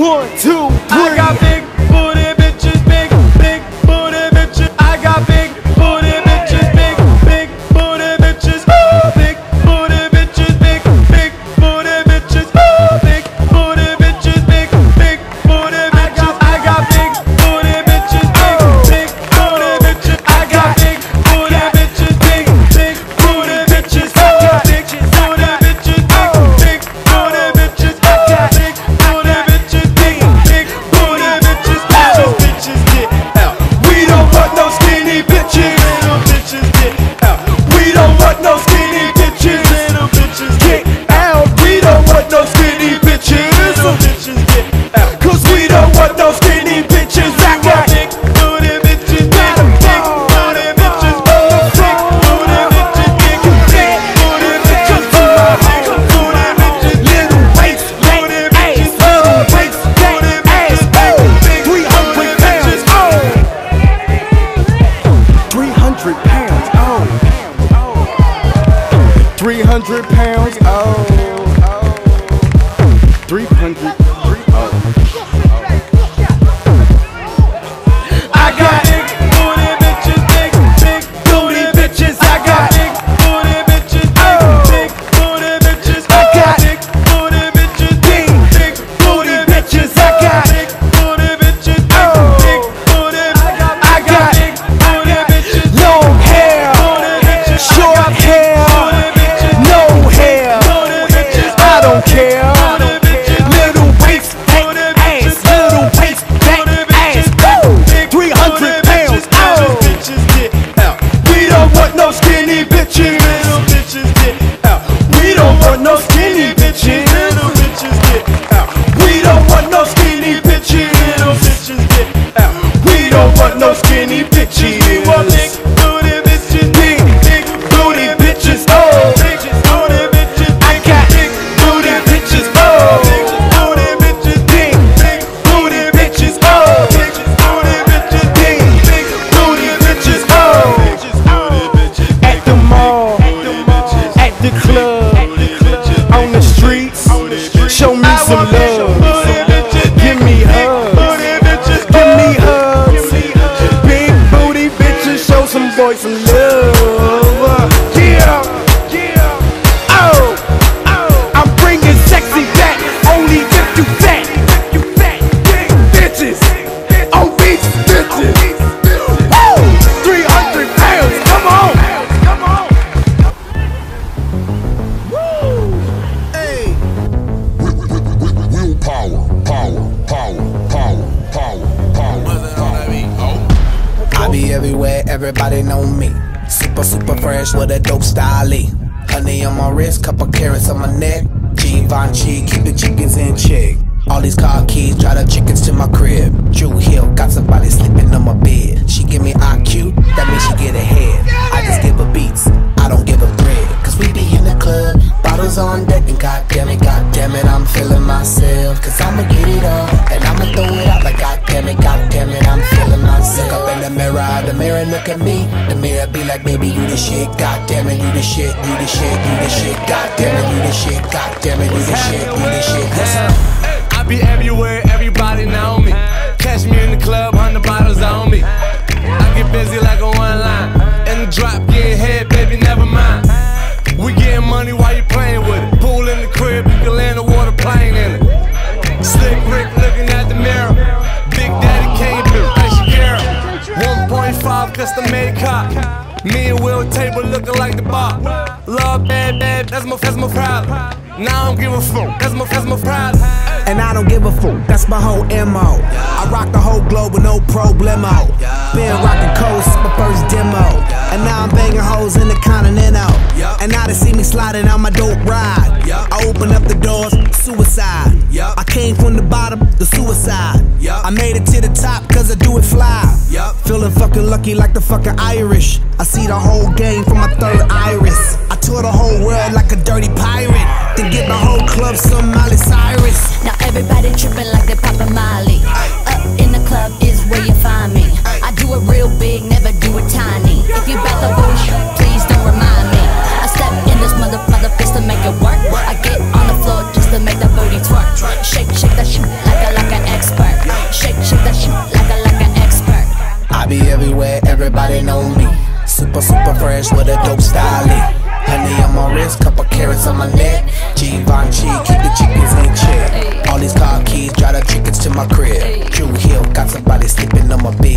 One, two, three. I got big booty 300 want no skinny bitches. Little bitches get out. We don't want no skinny bitches. Little bitches get out. We don't want no skinny bitches. Little bitches get out. We don't want no skinny bitches. Everybody know me. Super, super fresh with a dope style. Honey on my wrist, couple karats on my neck. Givenchy, keep the chickens in check. All these car keys, drive the chickens to my crib. Drew Hill, got somebody sleeping on my bed. She give me IQ, that means she get ahead. I just give her beats, I don't give her bread. Cause we be in the club, bottles on deck, and goddamn it, goddamn it, I'm feeling myself. Cause I'ma get it up, look at me. The mirror be like, baby, you the shit, goddamn it, you the shit, you the shit, you the shit, goddamn it, you the shit, goddamn it, you the shit, you the shit. Cop. Me and Will table looking like the bar. Love bad, bad, that's my, that's my problem. Now I don't give a fuck, that's my, that's my problem. And I don't give a fuck, that's my whole MO. I rock the whole globe with no problemo. Been rocking coast, my first demo. And now I'm banging hoes in the continental. And now they see me sliding on my dope ride. I open up the doors, suicide. I came from the bottom, the suicide. I made it to the top cause I do it fly. Feeling fucking lucky like the fucking Irish. I see the whole game from my third iris. I tour the whole world like a dirty pirate. Then get my whole club some Miley Cyrus. Now everybody tripping like they poppin' Molly. Up be everywhere, everybody know me. Super, super fresh with a dope style. Honey on my wrist, couple karats on my neck. Givenchy, keep the chickens in check. All these car keys, drive the chickens to my crib. True Hill, got somebody sleeping on my bed.